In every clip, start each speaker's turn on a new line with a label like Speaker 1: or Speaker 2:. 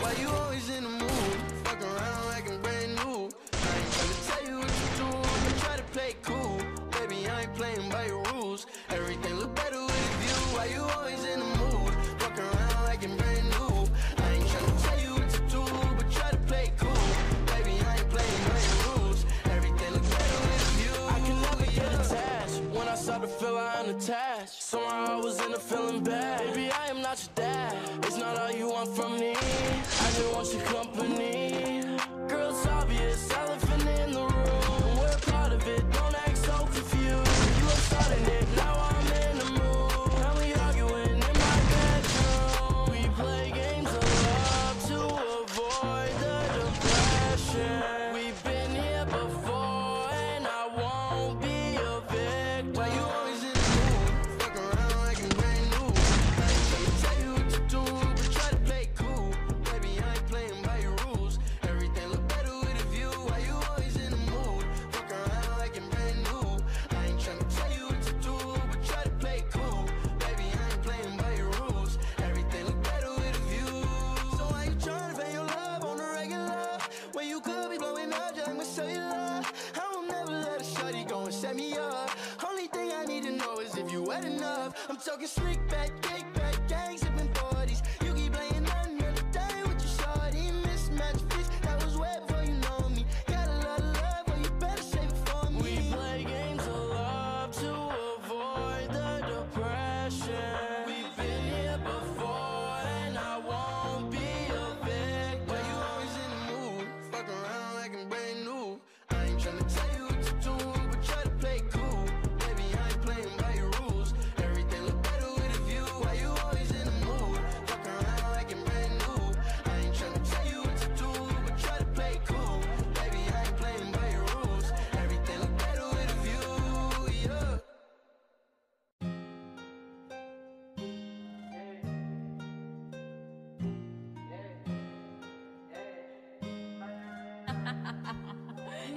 Speaker 1: Why you always in the mood? Fuck around like I'm brand new. I ain't tryna tell you what to do, but try to play cool. Baby, I ain't playing by your rules. Everything look better with view. Why you always in the mood? Fuck around like I'm brand new. I ain't tryna tell you what to do, but try to play cool. Baby, I ain't playing by your rules. Everything look better with view.
Speaker 2: I can never get attached. When I start to feel I'm attached. Somehow I was in a feeling bad. Baby, I am not your dad. Want from me. I just want your company. Girl, it's obvious,
Speaker 1: talking slick back,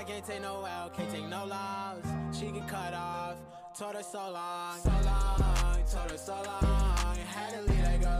Speaker 3: I can't take no L, can't take no loss. She get cut off, told her so long, so long, told her so long. Had to leave that girl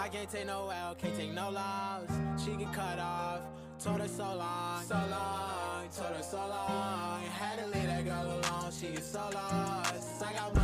Speaker 3: I can't take no L, can't take no loss. She get cut off, told her so long, so long, told her so long. Had to leave that girl alone, she get so lost. I got